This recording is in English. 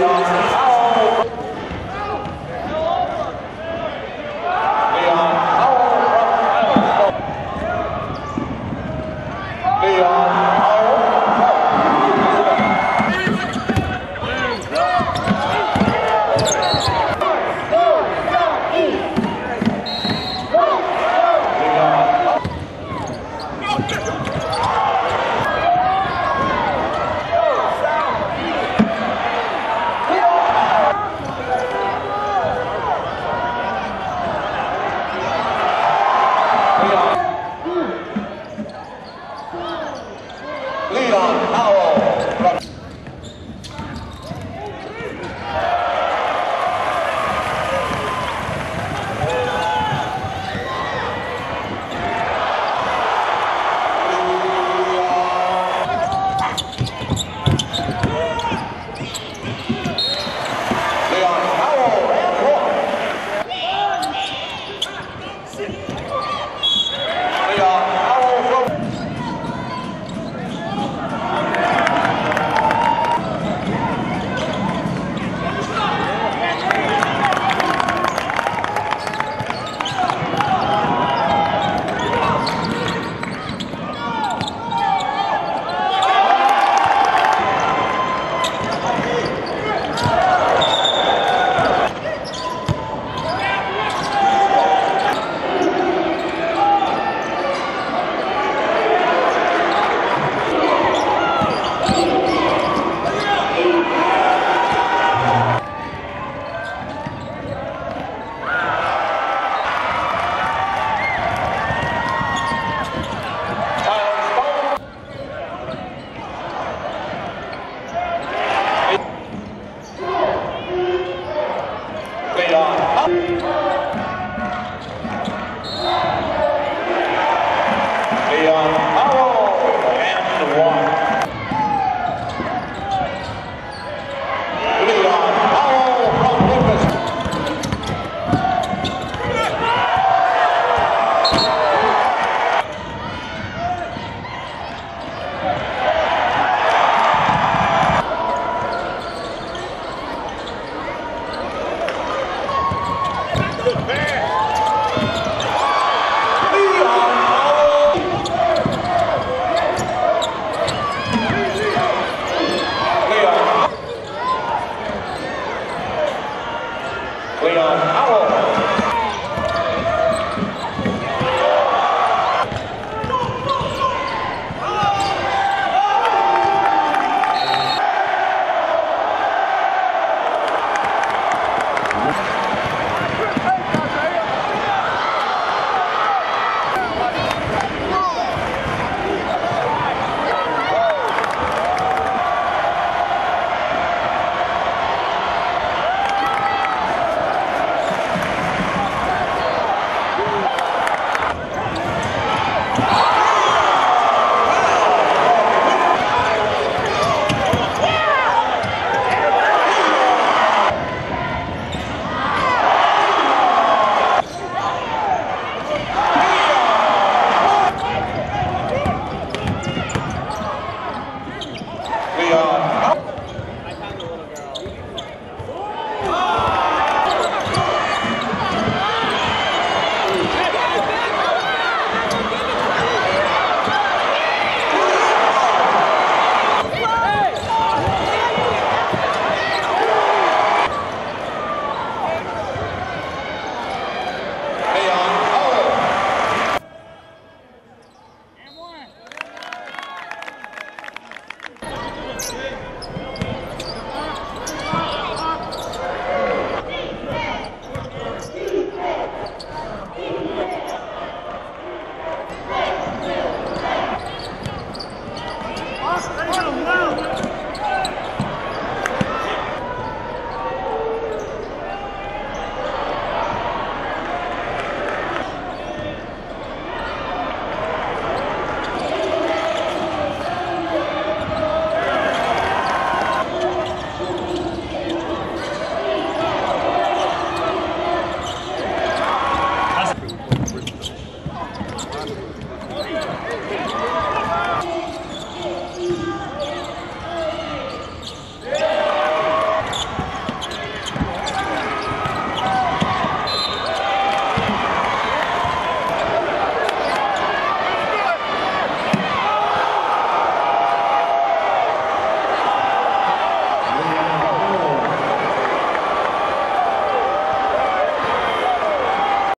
Leon Powell. We are uh, Thanks.